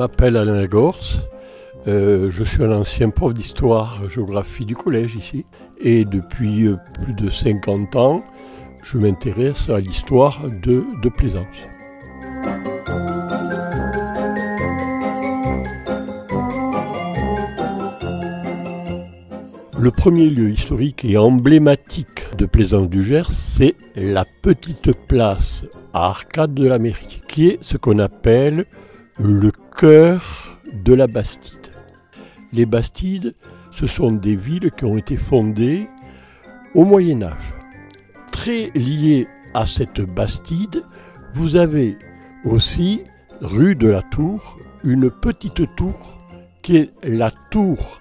M'appelle Alain Lagorce. Euh, je suis un ancien prof d'histoire géographie du collège ici. Et depuis euh, plus de 50 ans, je m'intéresse à l'histoire de, de Plaisance. Le premier lieu historique et emblématique de Plaisance du Gers, c'est la petite place à Arcade de la mairie, qui est ce qu'on appelle le cœur de la Bastide. Les Bastides, ce sont des villes qui ont été fondées au Moyen Âge. Très liées à cette Bastide, vous avez aussi, rue de la Tour, une petite tour qui est la tour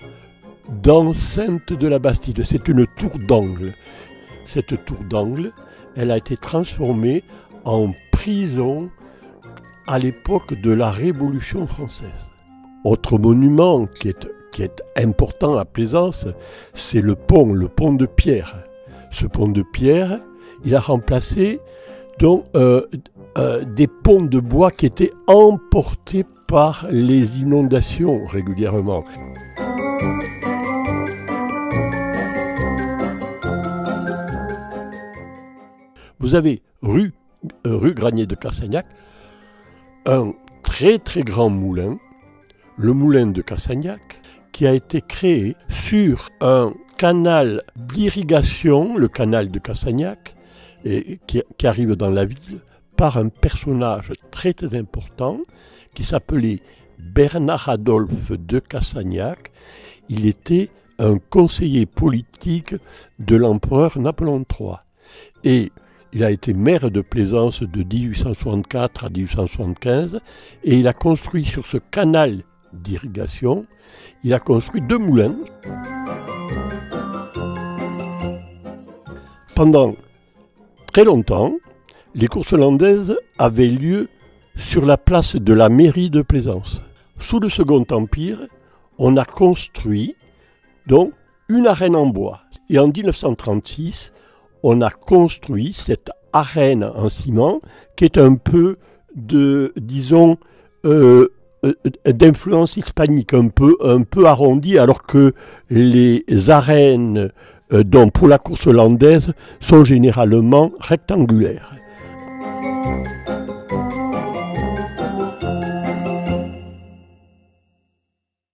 d'enceinte de la Bastide. C'est une tour d'angle. Cette tour d'angle, elle a été transformée en prison à l'époque de la Révolution française. Autre monument qui est, important à Plaisance, c'est le pont, le pont de pierre. Ce pont de pierre, il a remplacé euh, euh, des ponts de bois qui étaient emportés par les inondations régulièrement. Vous avez rue, euh, rue Granier de Cassagnac un très très grand moulin, le moulin de Cassagnac, qui a été créé sur un canal d'irrigation, le canal de Cassagnac, et qui, arrive dans la ville par un personnage très très important qui s'appelait Bernard Adolphe de Cassagnac. Il était un conseiller politique de l'empereur Napoléon III. Et il a été maire de Plaisance de 1864 à 1875 et il a construit sur ce canal d'irrigation, il a construit deux moulins. Pendant très longtemps, les courses hollandaises avaient lieu sur la place de la mairie de Plaisance. Sous le Second Empire, on a construit donc une arène en bois. Et en 1936, on a construit cette arène en ciment qui est un peu de, disons, euh, euh, d'influence hispanique, un peu, un peu arrondie, alors que les arènes euh, donc pour la course hollandaise sont généralement rectangulaires.